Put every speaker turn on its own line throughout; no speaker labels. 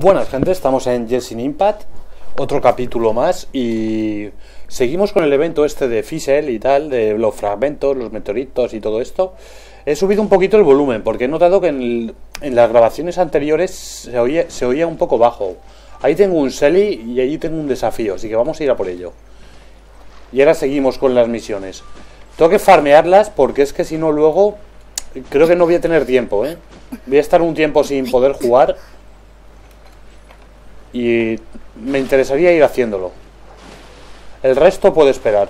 Buenas gente, estamos en Genshin Impact, otro capítulo más y seguimos con el evento este de Fizzle y tal, de los fragmentos, los meteoritos y todo esto. He subido un poquito el volumen porque he notado que en, las grabaciones anteriores se oía, se oía un poco bajo. Ahí tengo un Selly y allí tengo un desafío, así que vamos a ir a por ello. Y ahora seguimos con las misiones. Tengo que farmearlas porque es que si no luego creo que no voy a tener tiempo, ¿eh? Voy a estar un tiempo sin poder jugar y me interesaría ir haciéndolo. El resto puede esperar.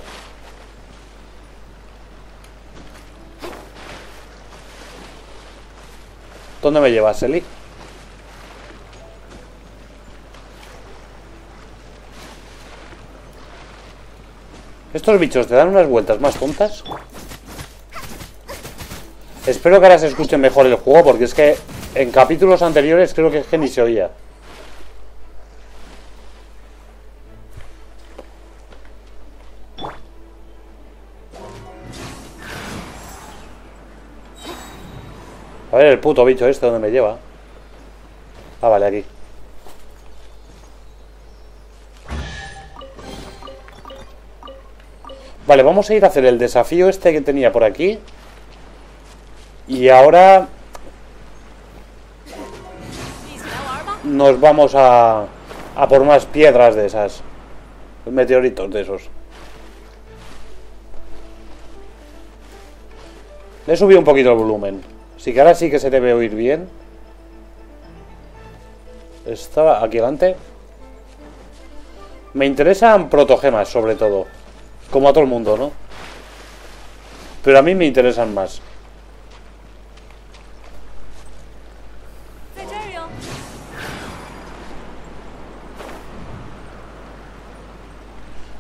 ¿Dónde me llevas, Eli? ¿Estos bichos te dan unas vueltas más tontas? Espero que ahora se escuche mejor el juego porque es que en capítulos anteriores creo que es que ni se oía. A ver el puto bicho este donde me lleva. Ah, vale, aquí. Vale, vamos a ir a hacer el desafío este que tenía por aquí. Y ahora... Nos vamos a... A por más piedras de esas. Meteoritos de esos. Le he subido un poquito el volumen. Así que ahora sí que se debe oír bien. Estaba aquí delante. Me interesan protogemas, sobre todo. Como a todo el mundo, ¿no? Pero a mí me interesan más.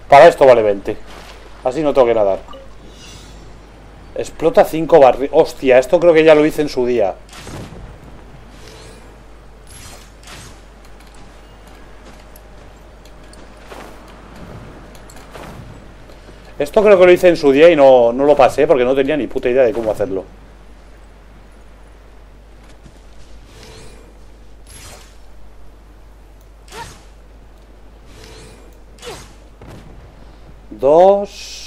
Para esto vale 20. Así no tengo que nadar. Explota 5 barriles. Hostia, esto creo que ya lo hice en su día. Esto creo que lo hice en su día y no, no lo pasé porque no tenía ni puta idea de cómo hacerlo. Dos...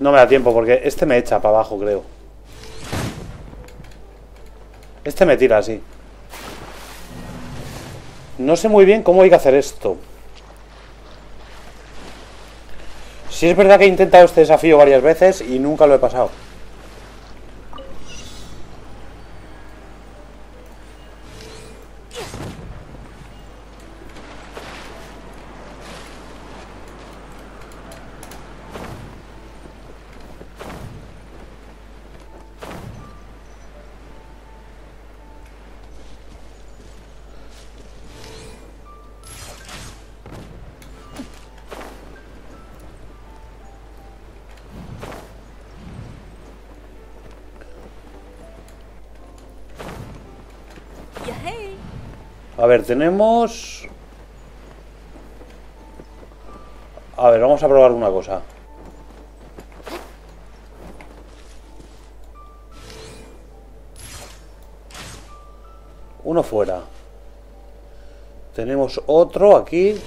No me da tiempo porque este me echa para abajo, creo. Este me tira así. No sé muy bien cómo hay que hacer esto. Si es verdad que he intentado este desafío varias veces y nunca lo he pasado. A ver, tenemos... A ver, vamos a probar una cosa. Uno fuera. Tenemos otro aquí.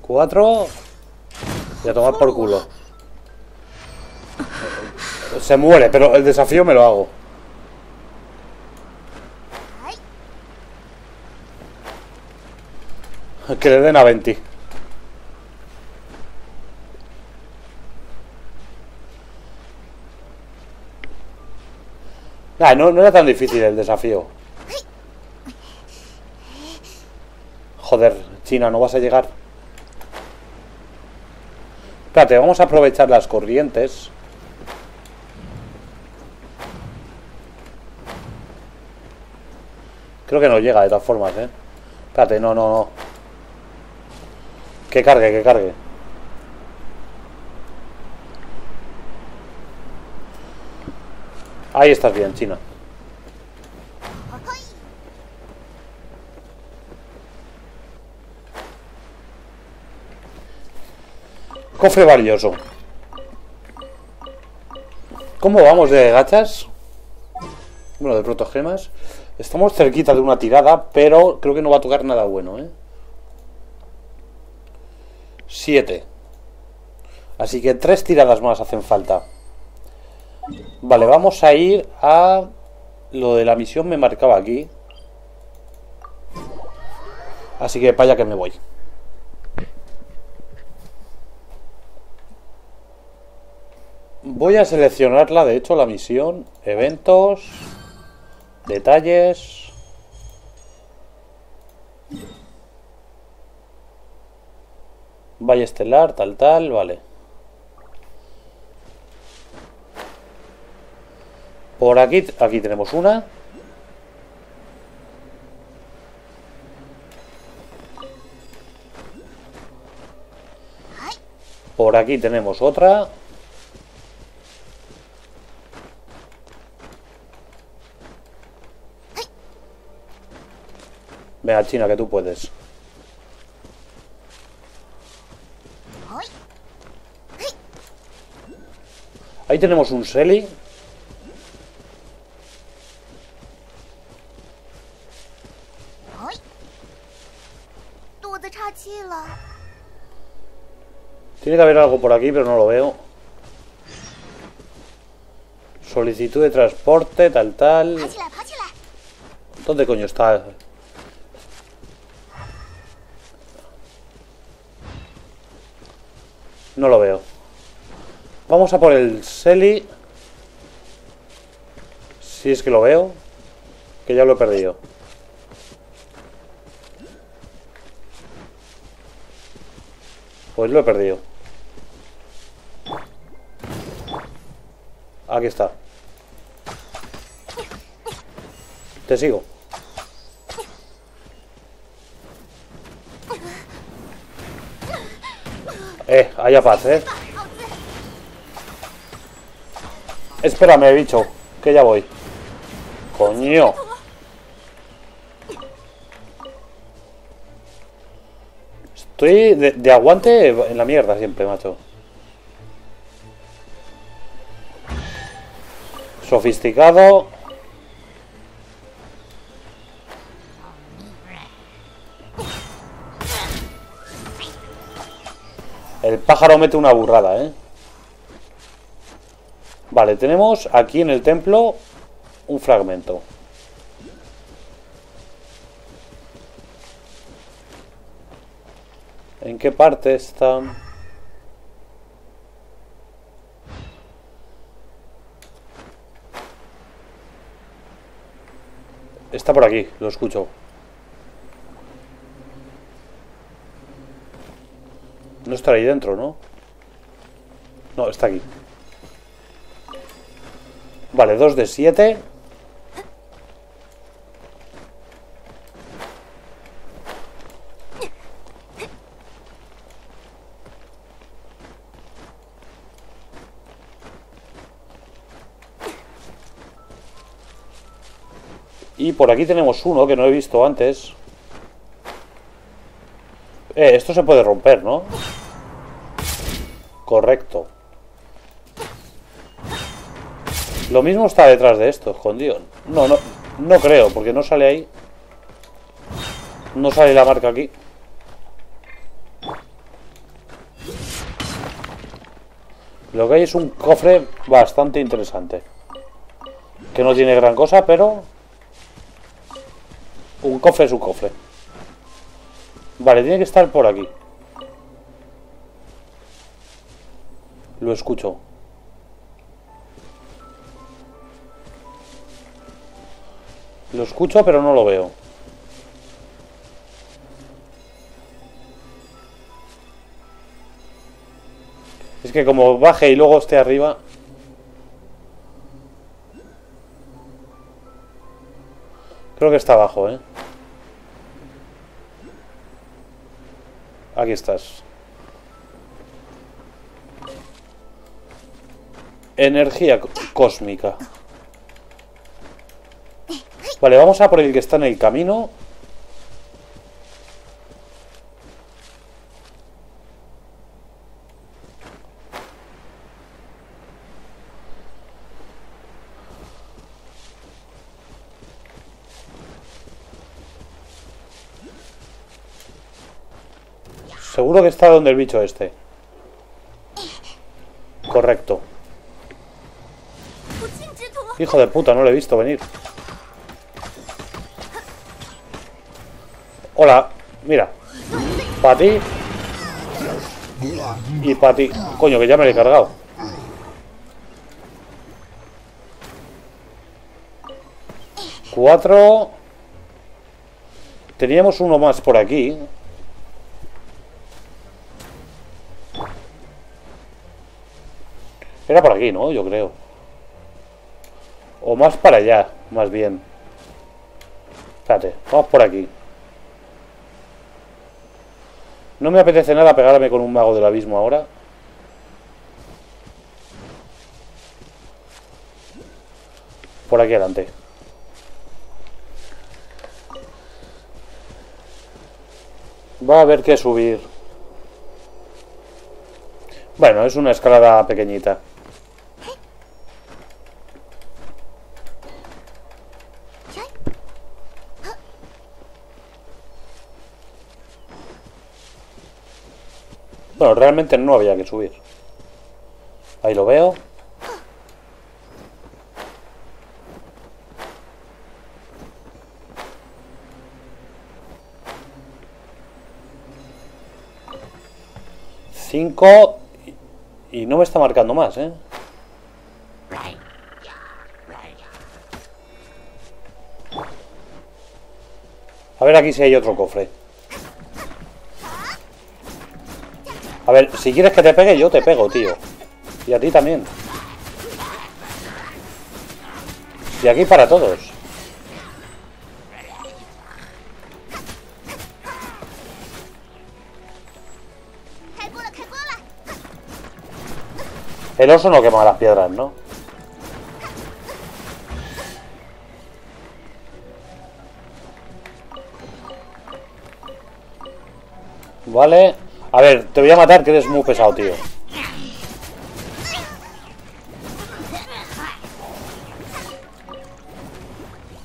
Cuatro. Y a tomar por culo. Se muere, pero el desafío me lo hago. Que le den a 20. no, no era tan difícil el desafío. Joder, China, no vas a llegar. Espérate, vamos a aprovechar las corrientes. Creo que no llega de todas formas, ¿eh? Espérate, no, no, no. Que cargue, que cargue. Ahí estás bien, China. Cofre valioso. ¿Cómo vamos de gachas? Bueno, de protogemas. Estamos cerquita de una tirada, pero creo que no va a tocar nada bueno, ¿eh? Siete. Así que tres tiradas más hacen falta. Vale, vamos a ir a... Lo de la misión me marcaba aquí. Así que para allá que me voy. Voy a seleccionarla, de hecho, la misión, eventos, detalles. Valle estelar, tal, tal, vale. Por aquí, aquí tenemos una. Por aquí tenemos otra. Venga, China, que tú puedes. Ahí tenemos un Selly. Tiene que haber algo por aquí, pero no lo veo. Solicitud de transporte, tal, tal. ¿Dónde coño está? No lo veo. Vamos a por el Selly. Si es que lo veo. Que ya lo he perdido. Pues lo he perdido. Aquí está. Te sigo. Eh, haya paz, eh. Espérame, bicho, que ya voy. Coño. Estoy de, de aguante en la mierda siempre, macho. Sofisticado. Pájaro mete una burrada, ¿eh? Vale, tenemos aquí en el templo un fragmento. ¿En qué parte está? Está por aquí, lo escucho. No estará ahí dentro, ¿no? No, está aquí. Vale, 2 de 7. Y por aquí tenemos uno que no he visto antes. Eh, esto se puede romper, ¿no? Correcto. Lo mismo está detrás de esto, escondido. No, no, no creo, porque no sale ahí. No sale la marca aquí. Lo que hay es un cofre bastante interesante. Que no tiene gran cosa, pero... Un cofre es un cofre. Vale, tiene que estar por aquí. Lo escucho. Lo escucho, pero no lo veo. Es que como baje y luego esté arriba... Creo que está abajo, ¿eh? Aquí estás. Energía cósmica. Vale, vamos a por el que está en el camino. Seguro que está donde el bicho este. Correcto. Hijo de puta, no lo he visto venir. Hola, mira. Para ti. Y para ti. Coño, que ya me lo he cargado. Cuatro. Teníamos uno más por aquí. Era por aquí, ¿no? Yo creo. O más para allá, más bien. Espérate, vamos por aquí. No me apetece nada pegarme con un mago del abismo ahora. Por aquí adelante. Va a haber que subir. Bueno, es una escalada pequeñita. Bueno, realmente no había que subir. Ahí lo veo. Cinco y no me está marcando más, ¿eh? A ver aquí si hay otro cofre. A ver, si quieres que te pegue, yo te pego, tío. Y a ti también. Y aquí para todos. El oso no quema las piedras, ¿no? Vale. A ver, te voy a matar que eres muy pesado, tío.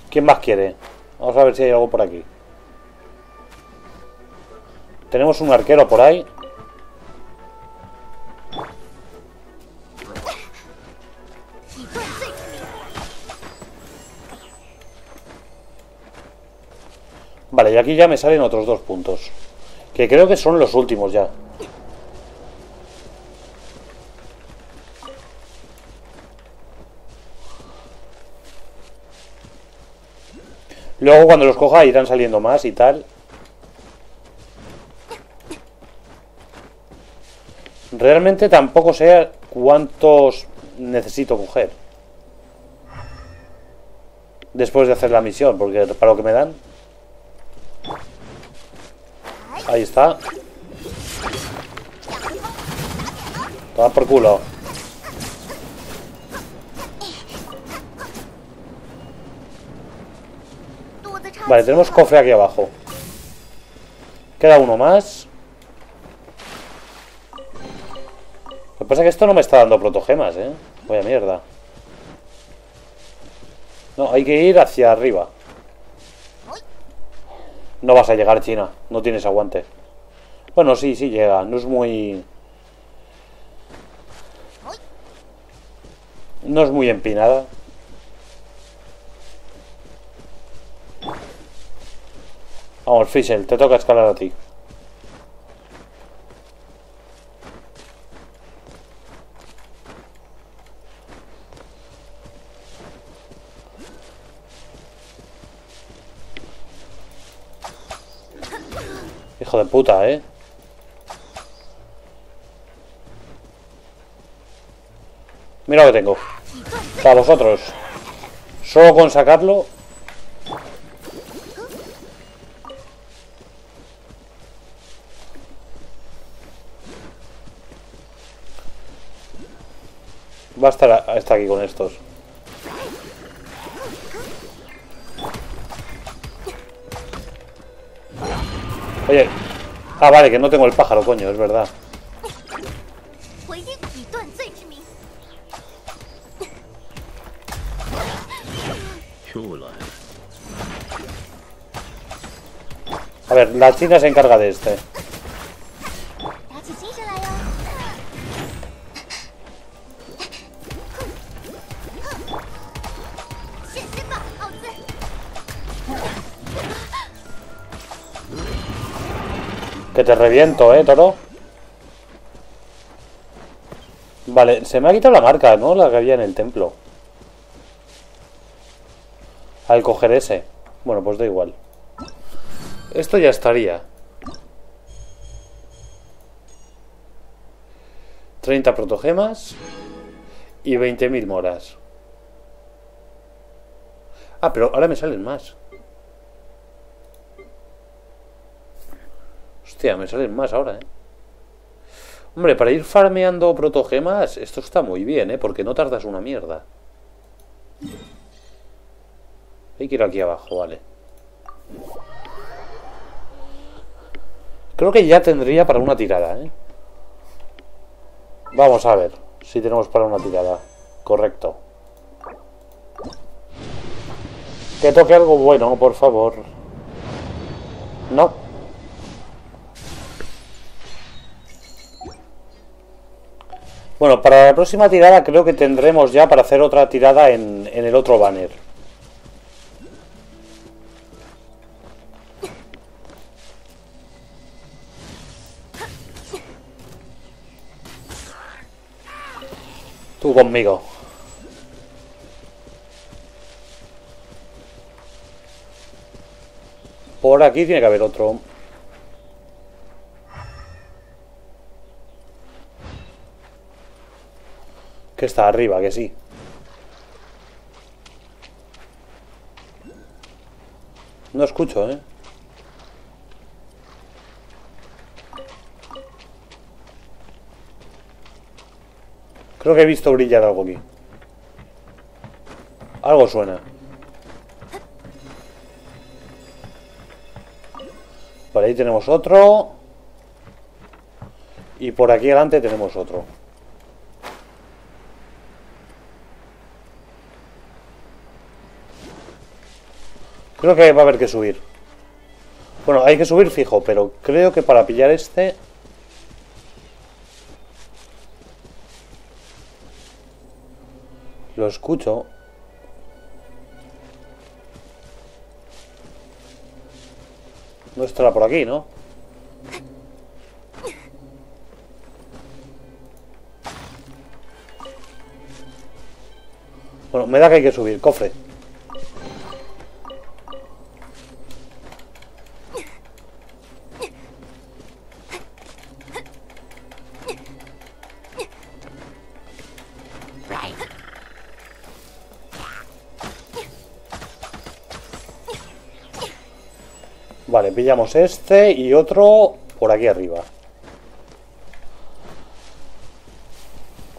¿Quién más quiere? Vamos a ver si hay algo por aquí. Tenemos un arquero por ahí. Vale, y aquí ya me salen otros dos puntos. Que creo que son los últimos ya. Luego cuando los coja irán saliendo más y tal. Realmente tampoco sé cuántos necesito coger. Después de hacer la misión, porque para lo que me dan... Ahí está. Toma por culo. Vale, tenemos cofre aquí abajo. Queda uno más. Lo que pasa es que esto no me está dando protogemas, ¿eh? Vaya mierda. No, hay que ir hacia arriba. No vas a llegar, China. No tienes aguante. Bueno, sí, sí llega. No es muy... No es muy empinada. Vamos, Fischel, te toca escalar a ti. puta, ¿eh? Mira lo que tengo. Para vosotros. Solo con sacarlo... Va a estar hasta aquí con estos. Oye, Ah, vale, que no tengo el pájaro, coño, es verdad. A ver, la China se encarga de este. Que te reviento, eh, toro. Vale, se me ha quitado la marca, ¿no? La que había en el templo. Al coger ese. Bueno, pues da igual. Esto ya estaría. 30 protogemas y 20.000 moras. Ah, pero ahora me salen más. Hostia, me salen más ahora, ¿eh? Hombre, para ir farmeando protogemas, esto está muy bien, ¿eh? Porque no tardas una mierda. Hay que ir aquí abajo, vale. Creo que ya tendría para una tirada, ¿eh? Vamos a ver si tenemos para una tirada. Correcto. Que toque algo bueno, por favor. No. Bueno, para la próxima tirada creo que tendremos ya para hacer otra tirada en, en el otro banner. Tú conmigo. Por aquí tiene que haber otro. Que está arriba, que sí. No escucho, ¿eh? Creo que he visto brillar algo aquí. Algo suena. Por ahí tenemos otro. Y por aquí adelante tenemos otro. Creo que va a haber que subir. Bueno, hay que subir fijo, pero creo que para pillar este... Lo escucho. No estará por aquí, ¿no? Bueno, me da que hay que subir. Cofre. Pillamos este y otro por aquí arriba.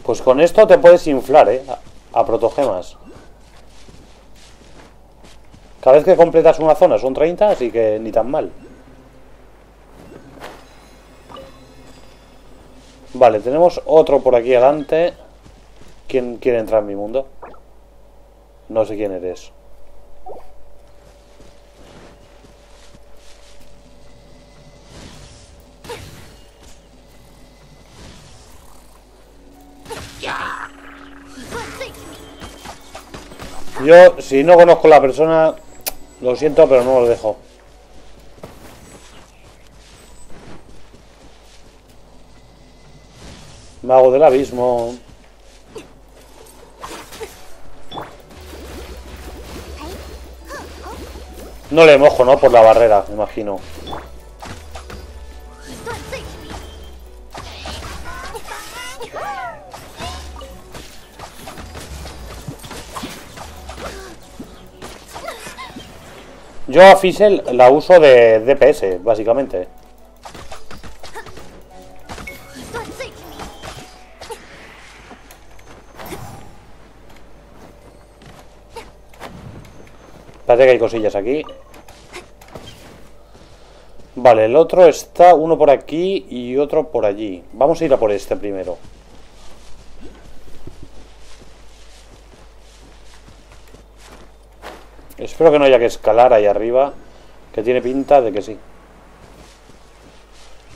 Pues con esto te puedes inflar, ¿eh? A, a protogemas. Cada vez que completas una zona son 30, así que ni tan mal. Vale, tenemos otro por aquí adelante. ¿Quién quiere entrar en mi mundo? No sé quién eres. Yo, si no conozco a la persona, lo siento, pero no lo dejo. Mago del abismo. No le mojo, ¿no? Por la barrera, me imagino. Yo a Fizzle la uso de DPS, básicamente. Parece que hay cosillas aquí. Vale, el otro está uno por aquí y otro por allí. Vamos a ir a por este primero. Espero que no haya que escalar ahí arriba, que tiene pinta de que sí.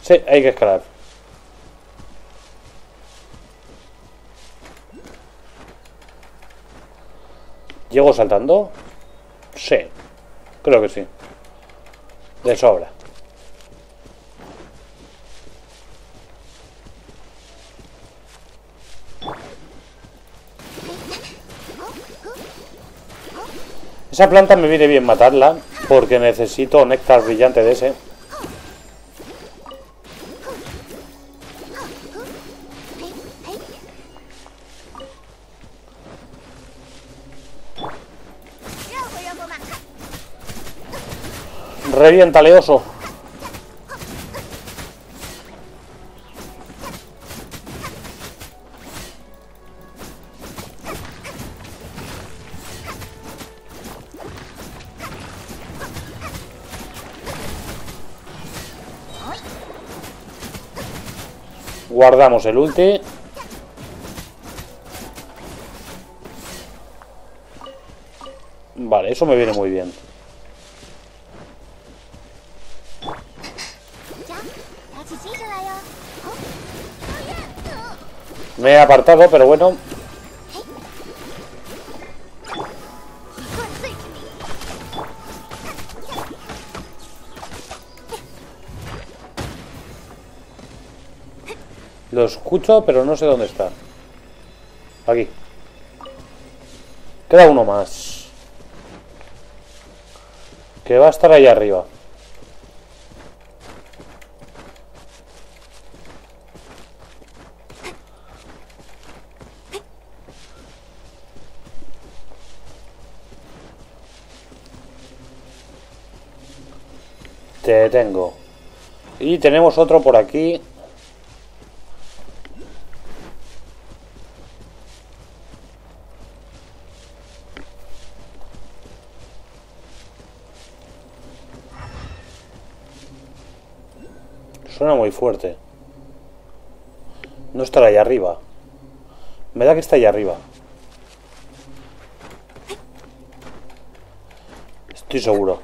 Sí, hay que escalar. ¿Llego saltando? Sí, creo que sí. De sobra. Esa planta me viene bien matarla porque necesito néctar brillante de ese. Reviéntale, oso. Guardamos el ulti. Vale, eso me viene muy bien. Me he apartado, pero bueno. Lo escucho, pero no sé dónde está. Aquí. Queda uno más. Que va a estar ahí arriba. Te tengo. Y tenemos otro por aquí. Suena muy fuerte. No estará ahí arriba. Me da que está ahí arriba. Estoy seguro.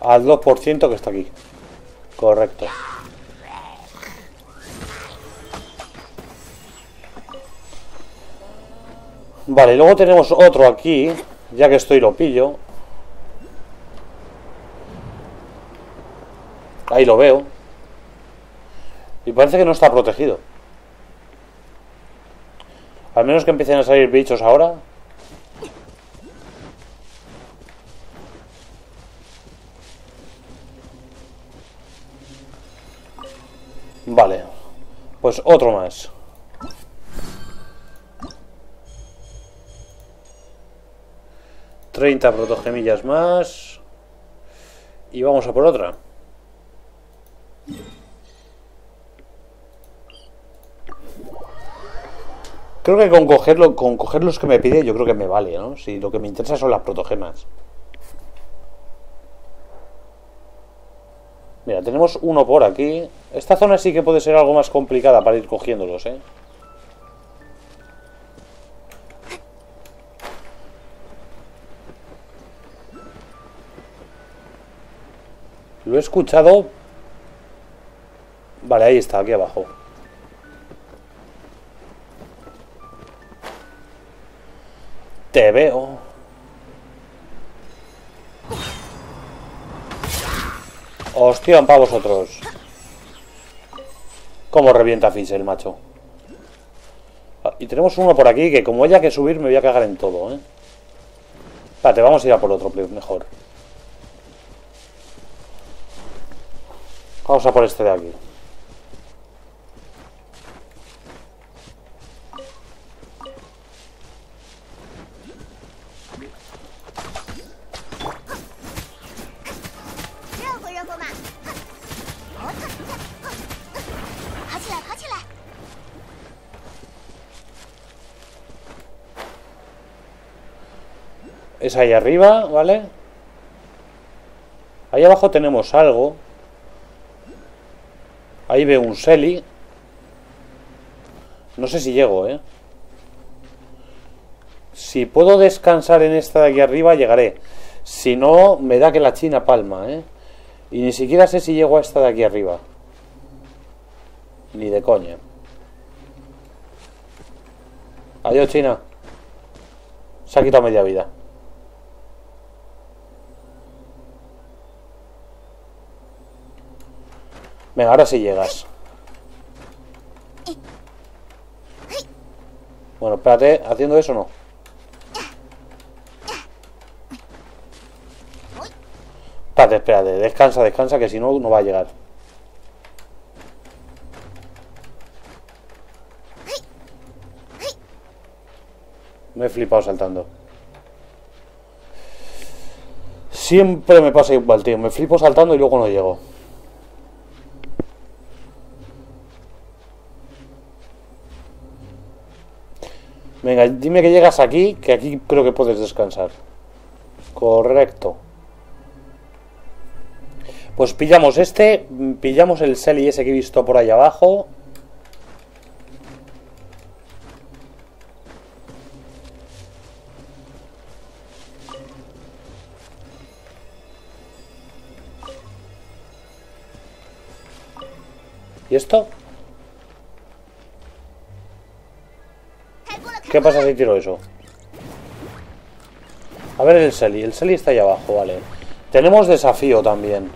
Al 2% que está aquí. Correcto. Vale, luego tenemos otro aquí. Ya que estoy lo pillo. Ahí lo veo. Y parece que no está protegido. Al menos que empiecen a salir bichos ahora. Vale. Pues otro más. Treinta protogemillas más. Y vamos a por otra. Creo que con cogerlo, con coger los que me pide, yo creo que me vale, ¿no? Si lo que me interesa son las protogemas. Mira, tenemos uno por aquí. Esta zona sí que puede ser algo más complicada para ir cogiéndolos, ¿eh? Lo he escuchado. Vale, ahí está, aquí abajo. Te veo. Hostia, para vosotros. ¿Cómo revienta Fish el macho? Ah, y tenemos uno por aquí que como haya que subir me voy a cagar en todo, ¿eh? Espérate, vamos a ir a por otro mejor. Vamos a por este de aquí. Es ahí arriba, ¿vale? Ahí abajo tenemos algo. Ahí veo un Selly. No sé si llego, ¿eh? Si puedo descansar en esta de aquí arriba, llegaré. Si no, me da que la China palma, ¿eh? Y ni siquiera sé si llego a esta de aquí arriba. Ni de coña. Adiós, China. Se ha quitado media vida. Venga, ahora sí llegas. Bueno, espérate, haciendo eso no. Espérate, espérate, descansa, descansa, que si no, no va a llegar. Me he flipado saltando. Siempre me pasa igual, tío. Me flipo saltando y luego no llego. Dime que llegas aquí, que aquí creo que puedes descansar. Correcto. Pues pillamos este, pillamos el Selly ese que he visto por ahí abajo. ¿Y esto? ¿Qué
锅
pasa
了
！si tiro eso? A ver el Selly. El Selly está ahí abajo, vale. Tenemos desafío también.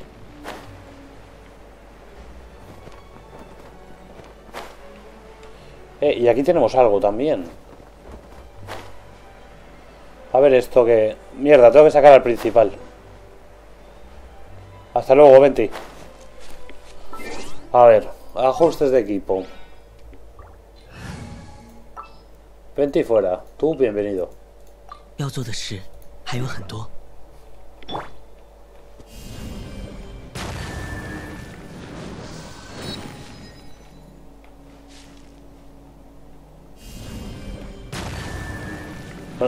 Eh, y aquí tenemos algo también. A ver esto que... Mierda, tengo que sacar al principal. Hasta luego, Venti. A ver, ajustes de equipo. Vente y fuera. Tú bienvenido.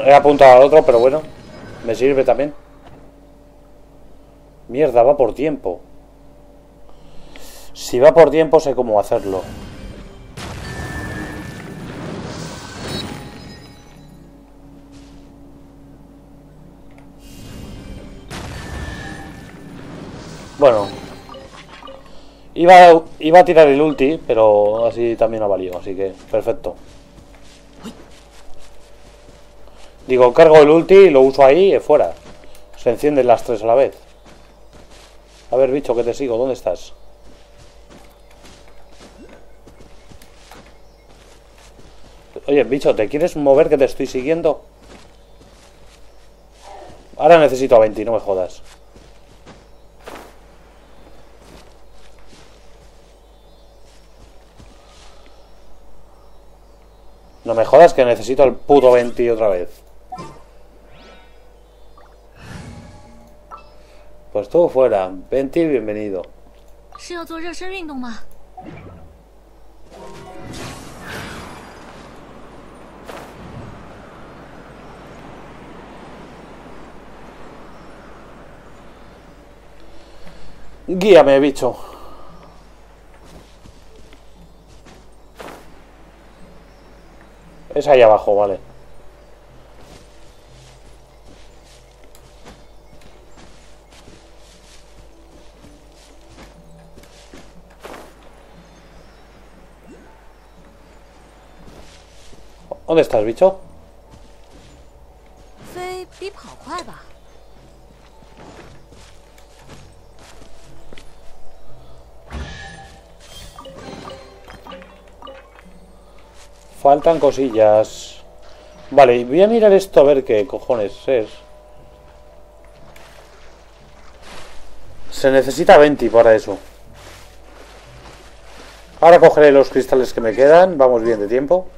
He apuntado al otro, pero bueno. Me sirve también. Mierda, va por tiempo. Si va por tiempo, sé cómo hacerlo. Iba, a- tirar el ulti, pero así también ha valido, así que perfecto. Digo, cargo el ulti, lo uso ahí y fuera. Se encienden las tres a la vez. A ver, bicho, que te sigo. ¿Dónde estás? Oye, bicho, ¿te quieres mover que te estoy siguiendo? Ahora necesito a 20, no me jodas. No me jodas que necesito al puto 20 otra vez. Pues tú fuera. 20, bienvenido. Guíame, bicho. Es ahí abajo, vale. ¿Dónde estás, bicho? Faltan cosillas. Vale, voy a mirar esto a ver qué cojones es. Se necesita 20 para eso. Ahora cogeré los cristales que me quedan. Vamos bien de tiempo.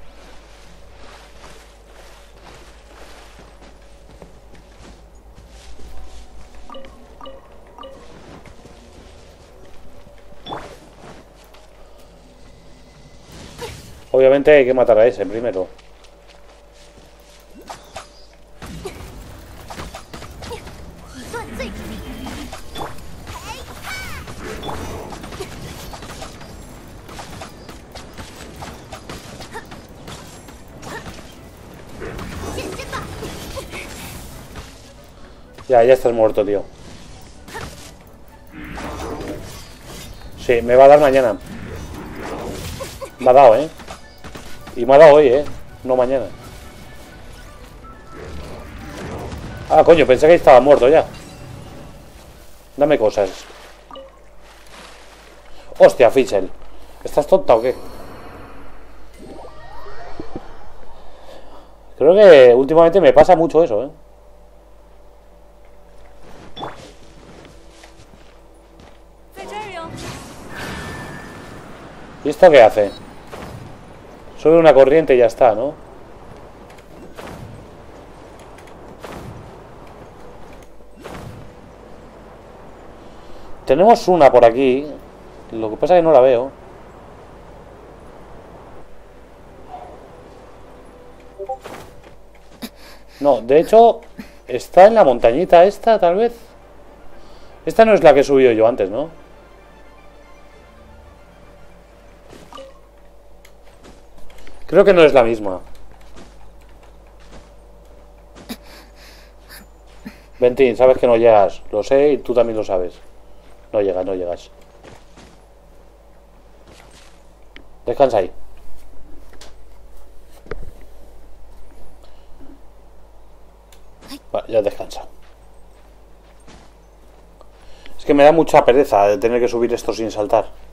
Obviamente hay que matar a ese primero. Ya, ya estás muerto, tío. Sí, me va a dar mañana. Me ha dado, ¿eh? Y me ha dado hoy, ¿eh? No mañana. Ah, coño, pensé que estaba muerto ya. Dame cosas. Hostia, Fischel. ¿Estás tonta o qué? Creo que últimamente me pasa mucho eso, ¿eh? ¿Y esto qué hace? Sube una corriente y ya está, ¿no? Tenemos una por aquí. Lo que pasa es que no la veo. No, de hecho, está en la montañita esta, tal vez. Esta no es la que he subido yo antes, ¿no? Creo que no es la misma. Ventín, sabes que no llegas. Lo sé y tú también lo sabes. No llegas, no llegas. Descansa ahí. Vale, ya descansa. Es que me da mucha pereza de tener que subir esto sin saltar.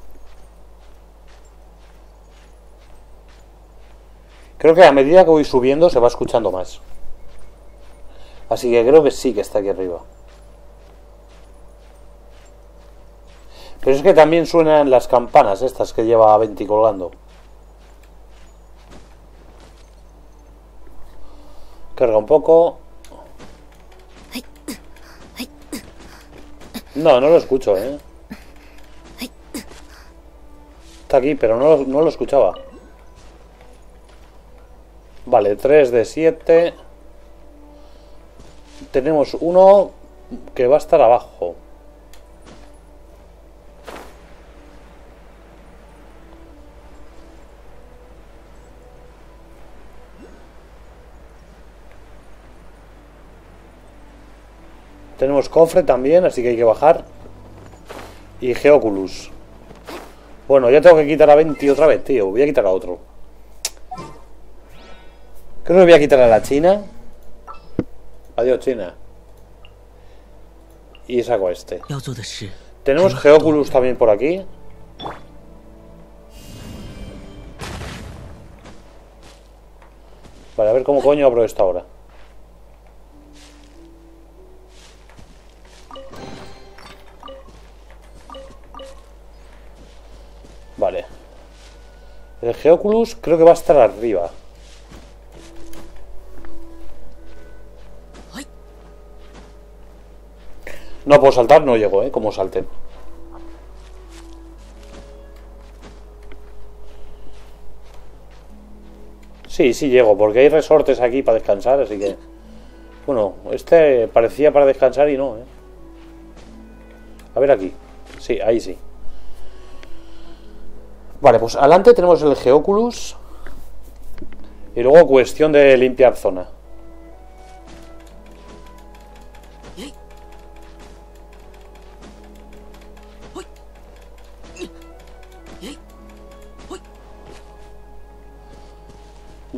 Creo que a medida que voy subiendo se va escuchando más. Así que creo que sí que está aquí arriba. Pero es que también suenan las campanas estas que lleva Venti colgando. Carga un poco. No, no lo escucho, ¿eh? Está aquí, pero no, no lo escuchaba. Vale, 3 de 7. Tenemos uno que va a estar abajo. Tenemos cofre también, así que hay que bajar. Y Geoculus. Bueno, ya tengo que quitar a 20 otra vez, tío. Voy a quitar a otro. Creo que voy a quitar a la China. Adiós, China. Y saco este. Tenemos Geoculus también por aquí. Vale, a ver cómo coño abro esto ahora. Vale. El Geoculus creo que va a estar arriba. No puedo saltar, no llego, ¿eh? Como salten. Sí, sí llego, porque hay resortes aquí para descansar, así que... Bueno, este parecía para descansar y no, ¿eh? A ver aquí. Sí, ahí sí. Vale, pues adelante tenemos el Geoculus. Y luego cuestión de limpiar zona.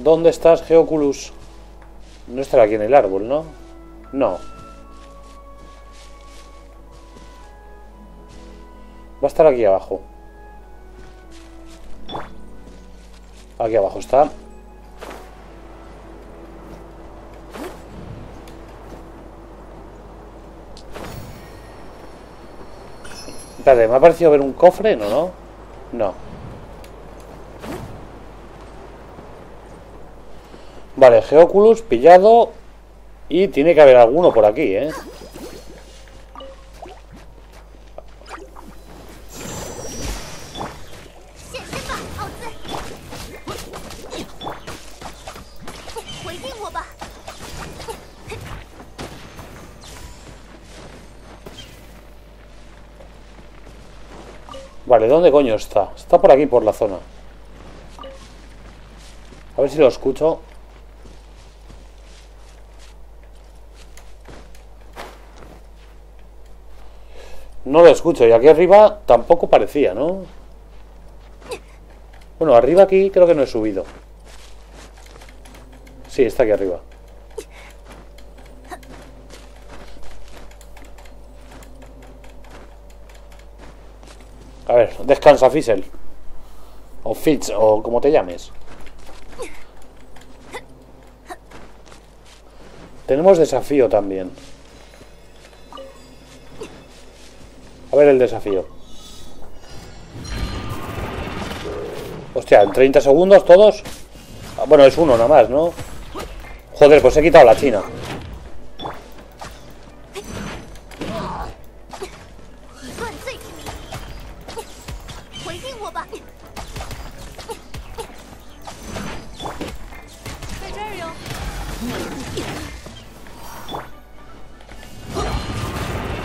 ¿Dónde estás, Geoculus? No estará aquí en el árbol, ¿no? No. Va a estar aquí abajo. Aquí abajo está. Espérate, me ha parecido ver un cofre, ¿no? No. No. Vale, Geoculus pillado. Y tiene que haber alguno por aquí, ¿eh? Vale, ¿dónde coño está? Está por aquí, por la zona. A ver si lo escucho. No lo escucho. Y aquí arriba tampoco parecía, ¿no? Bueno, arriba aquí creo que no he subido. Sí, está aquí arriba. A ver, descansa, Fizzle. O Fitz, o como te llames. Tenemos desafío también. A ver el desafío. Hostia, en 30 segundos todos. Ah, bueno, es uno nada más, ¿no? Joder, pues he quitado la china.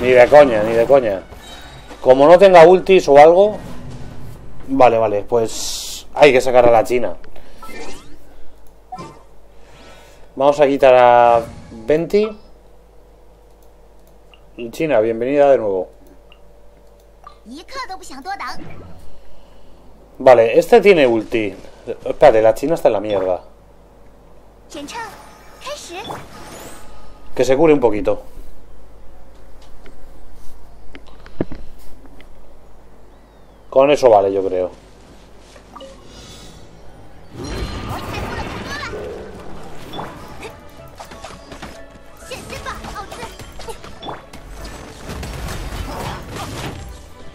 Ni de coña, ni de coña. Como no tenga ultis o algo... Vale, vale, pues hay que sacar a la China. Vamos a quitar a Venti. Y China, bienvenida de nuevo. Vale, este tiene ulti. Espérate, la China está en la mierda. Que se cure un poquito. Con eso vale, yo creo.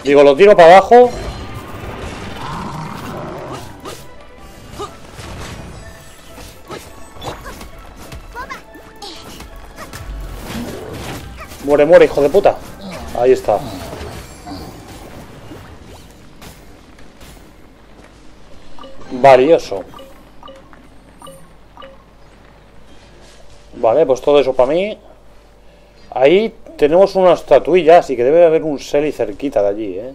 Digo, lo tiro para abajo. Muere, muere, hijo de puta. Ahí está. Valioso. Vale, pues todo eso para mí. Ahí tenemos una estatuilla, así que debe haber un Selly cerquita de allí, ¿eh?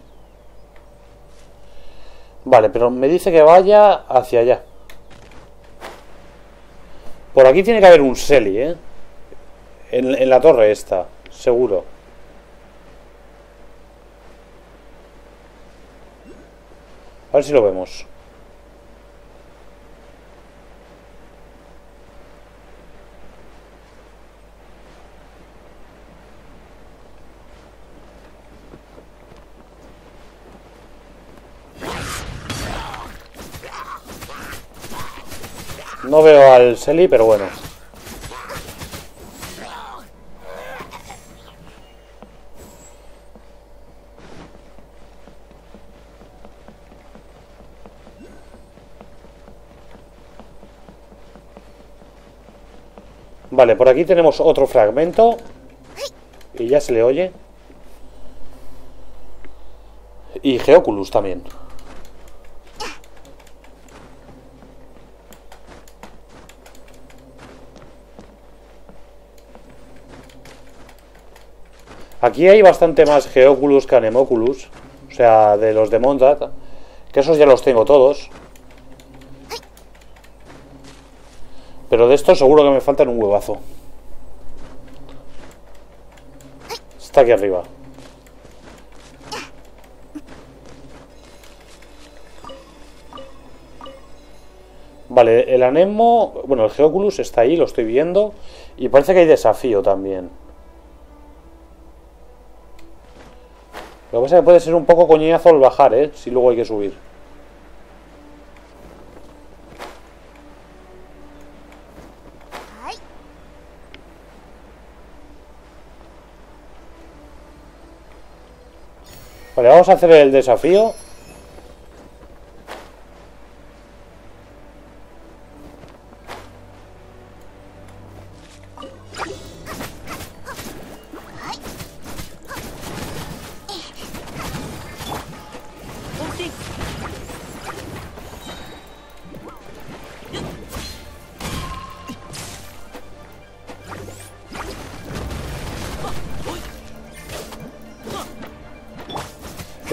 Vale, pero me dice que vaya hacia allá. Por aquí tiene que haber un Selly, ¿eh? En, en la torre esta, seguro. A ver si lo vemos. No veo al Selly, pero bueno. Vale, por aquí tenemos otro fragmento. Y ya se le oye. Y Geoculus también. Aquí hay bastante más Geoculus que Anemoculus. O sea, de los de Mondad. Que esos ya los tengo todos. Pero de estos seguro que me faltan un huevazo. Está aquí arriba. Vale, el Anemo... Bueno, el Geoculus está ahí, lo estoy viendo. Y parece que hay desafío también. Lo que pasa es que puede ser un poco coñazo el bajar, ¿eh? Si luego hay que subir. Vale, vamos a hacer el desafío.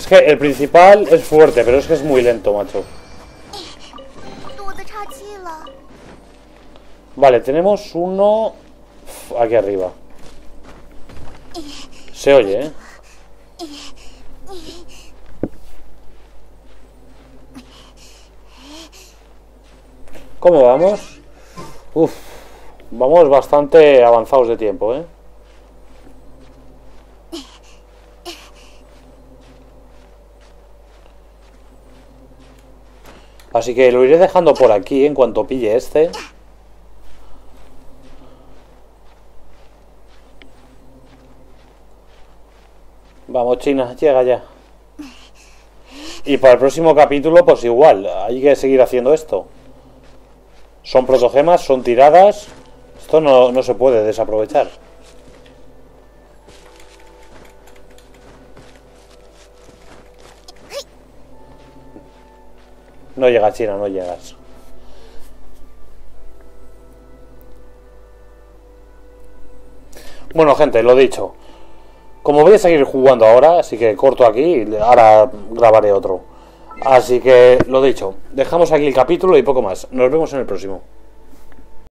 Que el principal es fuerte, pero es que es muy lento, macho. Vale, tenemos uno aquí arriba. Se oye, ¿eh? ¿Cómo vamos? Uf, vamos bastante avanzados de tiempo, ¿eh? Así que lo iré dejando por aquí en cuanto pille este. Vamos, China, llega ya. Y para el próximo capítulo, pues igual, hay que seguir haciendo esto. Son protogemas, son tiradas. Esto no, no se puede desaprovechar. No llega China, no llegas. Bueno, gente, lo dicho. Como voy a seguir jugando ahora, así que corto aquí y ahora grabaré otro. Así que lo dicho, dejamos aquí el capítulo y poco más. Nos vemos en el próximo.